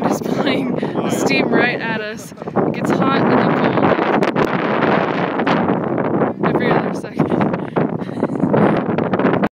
wind is blowing the steam right at us. It gets hot in the